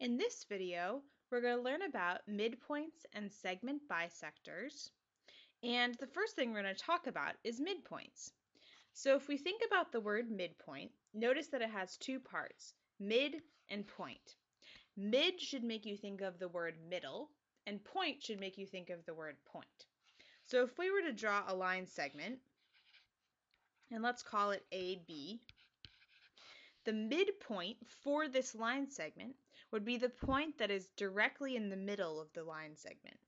In this video, we're going to learn about midpoints and segment bisectors. And the first thing we're going to talk about is midpoints. So if we think about the word midpoint, notice that it has two parts, mid and point. Mid should make you think of the word middle, and point should make you think of the word point. So if we were to draw a line segment, and let's call it AB, the midpoint for this line segment would be the point that is directly in the middle of the line segment.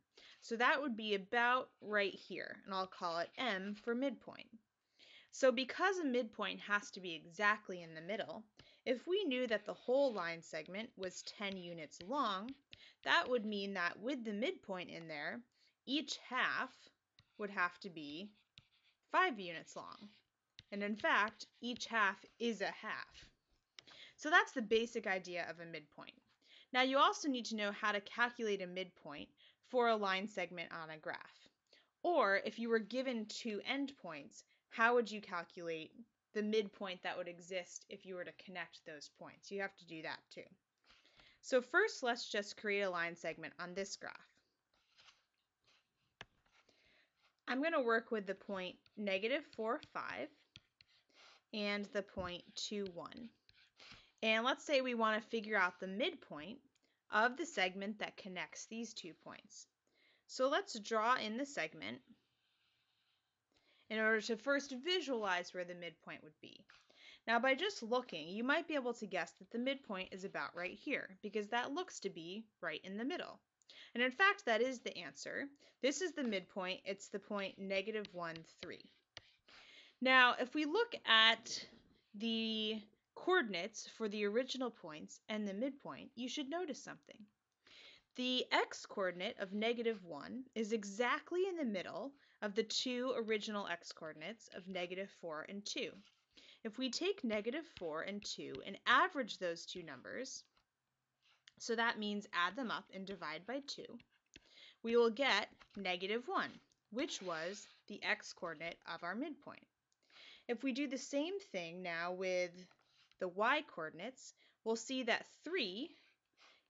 So that would be about right here, and I'll call it M for midpoint. So because a midpoint has to be exactly in the middle, if we knew that the whole line segment was 10 units long, that would mean that with the midpoint in there, each half would have to be 5 units long. And in fact, each half is a half. So that's the basic idea of a midpoint. Now you also need to know how to calculate a midpoint for a line segment on a graph. Or if you were given two endpoints, how would you calculate the midpoint that would exist if you were to connect those points? You have to do that too. So first, let's just create a line segment on this graph. I'm going to work with the point negative 4, 5 and the point 2, 1. And let's say we want to figure out the midpoint of the segment that connects these two points. So let's draw in the segment in order to first visualize where the midpoint would be. Now by just looking, you might be able to guess that the midpoint is about right here because that looks to be right in the middle. And in fact, that is the answer. This is the midpoint. It's the point negative 1, 3. Now, if we look at the coordinates for the original points and the midpoint, you should notice something. The x-coordinate of negative 1 is exactly in the middle of the two original x-coordinates of negative 4 and 2. If we take negative 4 and 2 and average those two numbers, so that means add them up and divide by 2, we will get negative 1, which was the x-coordinate of our midpoint. If we do the same thing now with the y-coordinates, we'll see that 3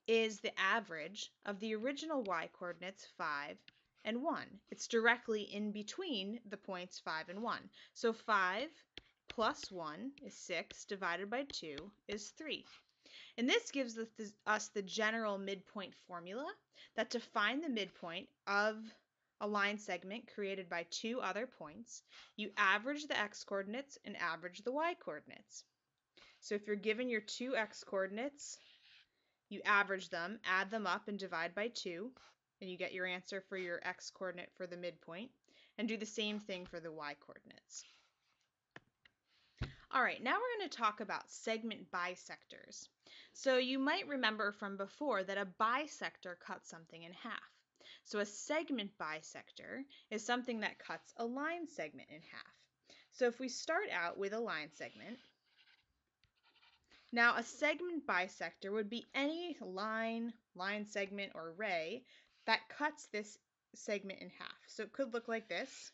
is the average of the original y-coordinates 5 and 1. It's directly in between the points 5 and 1. So 5 plus 1 is 6 divided by 2 is 3. And this gives us the general midpoint formula that to find the midpoint of a line segment created by two other points, you average the x-coordinates and average the y-coordinates. So if you're given your two x coordinates, you average them, add them up, and divide by 2, and you get your answer for your x coordinate for the midpoint, and do the same thing for the y coordinates. All right, now we're going to talk about segment bisectors. So you might remember from before that a bisector cuts something in half. So a segment bisector is something that cuts a line segment in half. So if we start out with a line segment, now, a segment bisector would be any line, line segment, or ray that cuts this segment in half. So it could look like this,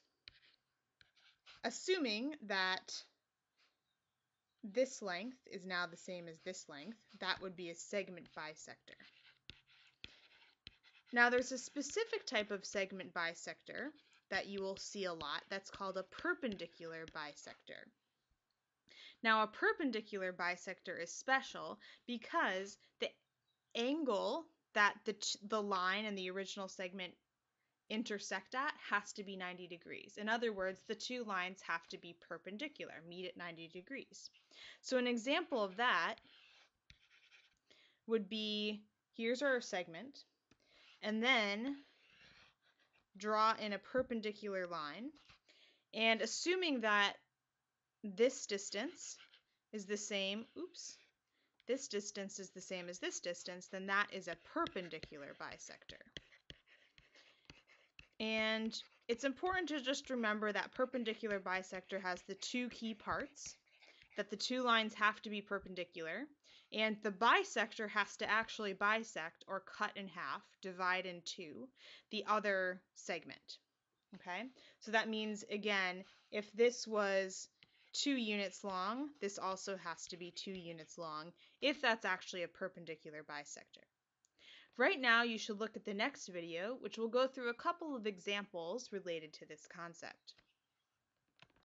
assuming that this length is now the same as this length, that would be a segment bisector. Now there's a specific type of segment bisector that you will see a lot that's called a perpendicular bisector. Now a perpendicular bisector is special because the angle that the, the line and the original segment intersect at has to be 90 degrees. In other words, the two lines have to be perpendicular, meet at 90 degrees. So an example of that would be, here's our segment, and then draw in a perpendicular line. And assuming that this distance is the same, oops, this distance is the same as this distance, then that is a perpendicular bisector. And it's important to just remember that perpendicular bisector has the two key parts, that the two lines have to be perpendicular, and the bisector has to actually bisect or cut in half, divide in two, the other segment. Okay, so that means, again, if this was two units long, this also has to be two units long if that's actually a perpendicular bisector. Right now, you should look at the next video, which will go through a couple of examples related to this concept.